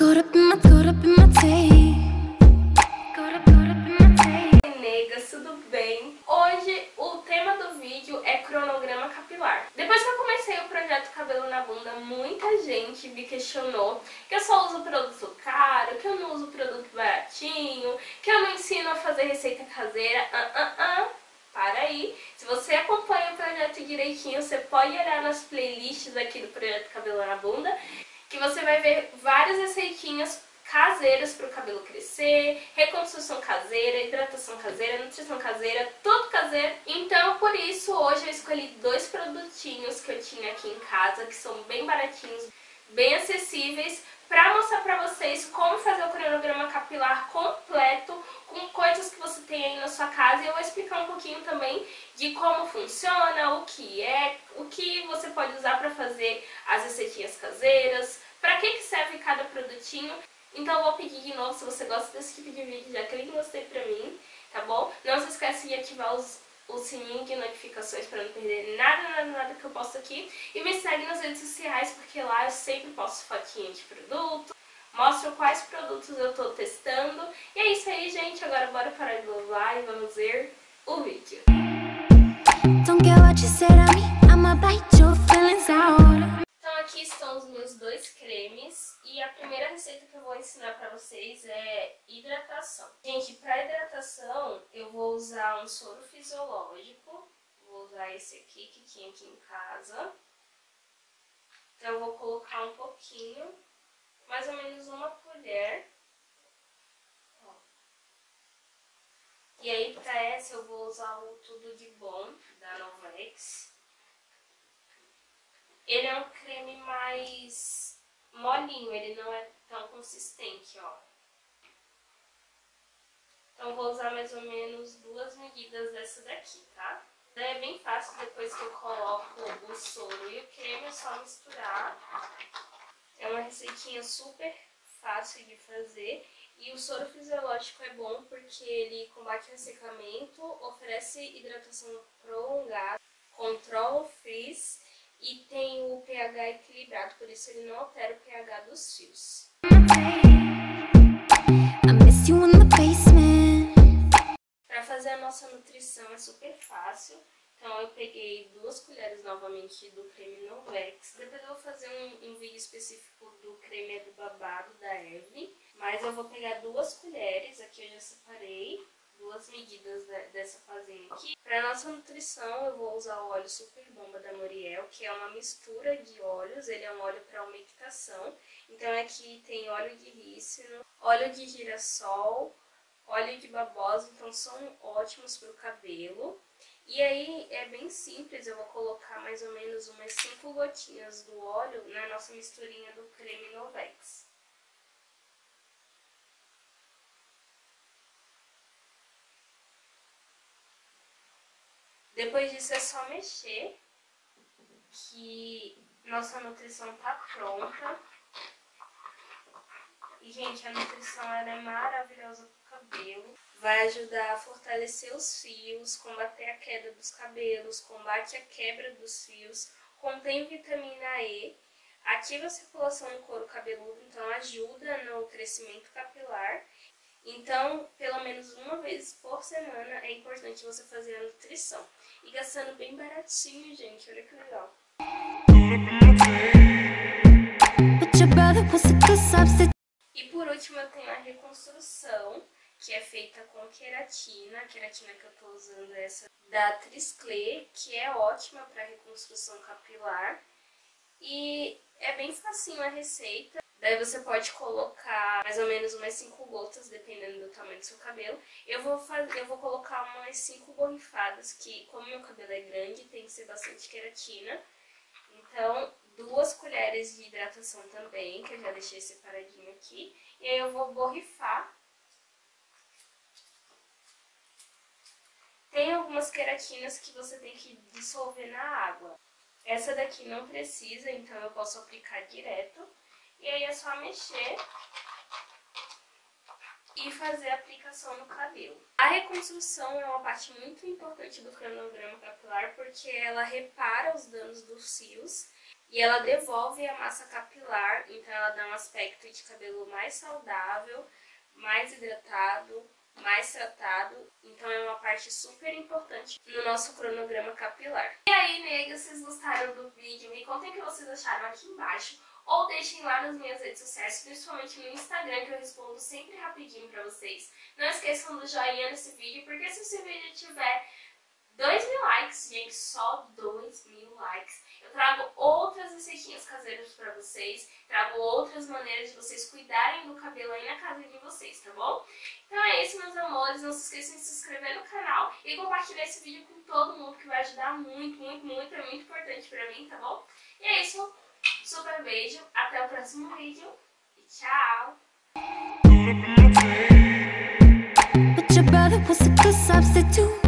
Caught up in my, caught up in my. Negas, tudo bem? Hoje o tema do vídeo é cronograma capilar. Depois que eu comecei o projeto Cabelo na Bunda, muita gente me questionou que eu só uso produto caro, que eu não uso produto baratinho, que eu não ensino a fazer receita caseira. Ah, ah, ah. Para aí. Se você acompanha o projeto direitinho, você pode olhar nas playlists aqui do projeto Cabelo na Bunda que você vai ver várias receitinhas caseiras para o cabelo crescer, reconstrução caseira, hidratação caseira, nutrição caseira, tudo caseiro. Então, por isso, hoje eu escolhi dois produtinhos que eu tinha aqui em casa, que são bem baratinhos, bem acessíveis, para mostrar para vocês como fazer o cronograma capilar completo, com coisas que você tem aí na sua casa, e eu vou explicar um pouquinho também de como funciona, o que é, o que você pode usar para fazer as receitinhas caseiras, para que, que serve cada produtinho. Então eu vou pedir de novo, se você gosta desse tipo de vídeo, já clique em gostei pra mim, tá bom? Não se esqueça de ativar os, o sininho de notificações para não perder nada, nada, nada que eu posto aqui. E me segue nas redes sociais, porque lá eu sempre posto fotinha de produto, mostro quais produtos eu tô testando. E é isso aí, gente. Agora bora parar de louvar e vamos ver o vídeo. Don't e a primeira receita que eu vou ensinar pra vocês é hidratação. Gente, pra hidratação eu vou usar um soro fisiológico, vou usar esse aqui que tinha aqui em casa. Então eu vou colocar um pouquinho, mais ou menos uma colher. Ó. E aí pra essa eu vou usar o Tudo de Bom da Novex. Ele é um creme mais molinho, ele não é tão consistente, ó. Então vou usar mais ou menos duas medidas dessa daqui, tá? É bem fácil depois que eu coloco o soro e o creme, é só misturar. É uma receitinha super fácil de fazer. E o soro fisiológico é bom porque ele combate ressecamento, oferece hidratação prolongada, controla o frizz e tem o pH equilibrado, por isso ele não altera o pH dos fios. Para fazer a nossa nutrição é super fácil. Então eu peguei duas colheres novamente do creme Novex. Depois eu vou fazer um, um vídeo específico do creme do babado da Eve. Mas eu vou pegar duas colheres, aqui eu já separei duas medidas de, dessa fazinha aqui. Para nossa nutrição eu vou usar o óleo Super Bomba da Moriel, que é uma mistura de óleos, ele é um óleo para umectação. Então aqui tem óleo de rícino, óleo de girassol, óleo de babosa, então são ótimos para o cabelo. E aí é bem simples, eu vou colocar mais ou menos umas 5 gotinhas do óleo na nossa misturinha do creme Novex. Depois disso é só mexer, que nossa nutrição tá pronta. E, gente, a nutrição ela é maravilhosa pro cabelo. Vai ajudar a fortalecer os fios, combater a queda dos cabelos, combate a quebra dos fios, contém vitamina E, ativa a circulação no couro cabeludo, então ajuda no crescimento capilar. Então, pelo menos uma vez por semana é importante você fazer a nutrição. E gastando bem baratinho, gente, olha que legal. E por último eu tenho a reconstrução, que é feita com queratina. A queratina que eu tô usando é essa da Trisclé, que é ótima para reconstrução capilar. E é bem facinho a receita. Daí você pode colocar mais ou menos umas 5 gotas, dependendo do tamanho do seu cabelo. Eu vou, fazer, eu vou colocar umas 5 borrifadas, que como meu cabelo é grande, tem que ser bastante queratina. Então, duas colheres de hidratação também, que eu já deixei separadinho aqui. E aí eu vou borrifar. Tem algumas queratinas que você tem que dissolver na água. Essa daqui não precisa, então eu posso aplicar direto. E aí é só mexer. e fazer a aplicação no cabelo. A reconstrução é uma parte muito importante do cronograma capilar porque ela repara os danos dos fios e ela devolve a massa capilar, então ela dá um aspecto de cabelo mais saudável, mais hidratado, mais tratado, então é uma parte super importante no nosso cronograma capilar. E aí, negas, vocês gostaram do vídeo? Me contem o que vocês acharam aqui embaixo ou deixem lá nas minhas redes sociais, principalmente no Instagram, que eu respondo sempre rapidinho pra vocês. Não esqueçam do joinha nesse vídeo, porque se esse vídeo tiver 2 mil likes, gente, só 2 mil likes, outras receitinhas caseiras pra vocês, trago outras maneiras de vocês cuidarem do cabelo aí na casa de vocês, tá bom? Então é isso, meus amores, não se esqueçam de se inscrever no canal e compartilhar esse vídeo com todo mundo, que vai ajudar muito, muito, muito, é muito importante pra mim, tá bom? E é isso, super beijo, até o próximo vídeo e tchau! But your brother was a good substitute